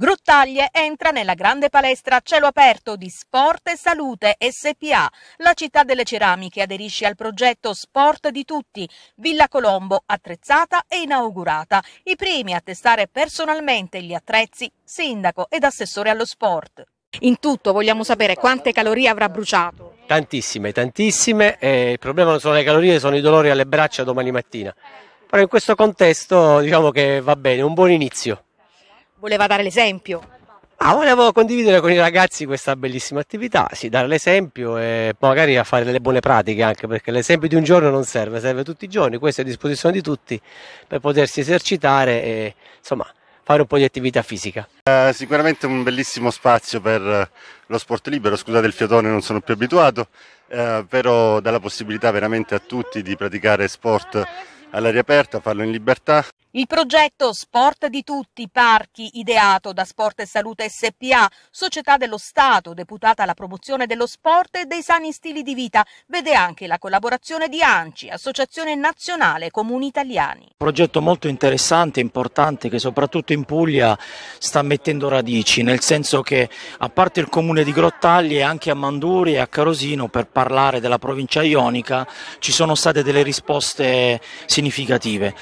Grottaglie entra nella grande palestra a cielo aperto di Sport e Salute SPA. La città delle ceramiche aderisce al progetto Sport di tutti. Villa Colombo attrezzata e inaugurata. I primi a testare personalmente gli attrezzi, sindaco ed assessore allo sport. In tutto vogliamo sapere quante calorie avrà bruciato. Tantissime, tantissime. E il problema non sono le calorie, sono i dolori alle braccia domani mattina. Però in questo contesto diciamo che va bene, un buon inizio. Voleva dare l'esempio. Ah, volevo condividere con i ragazzi questa bellissima attività, sì, dare l'esempio e magari a fare delle buone pratiche anche perché l'esempio di un giorno non serve, serve tutti i giorni, questo è a disposizione di tutti per potersi esercitare e insomma fare un po' di attività fisica. Uh, sicuramente un bellissimo spazio per lo sport libero, scusate il fiatone non sono più abituato, uh, però dà la possibilità veramente a tutti di praticare sport all'aria aperta, farlo in libertà. Il progetto Sport di tutti, parchi, ideato da Sport e Salute SPA, società dello Stato deputata alla promozione dello sport e dei sani stili di vita, vede anche la collaborazione di ANCI, Associazione Nazionale Comuni Italiani. Un progetto molto interessante e importante che soprattutto in Puglia sta mettendo radici, nel senso che a parte il comune di Grottaglie, anche a Manduri e a Carosino, per parlare della provincia ionica, ci sono state delle risposte significative.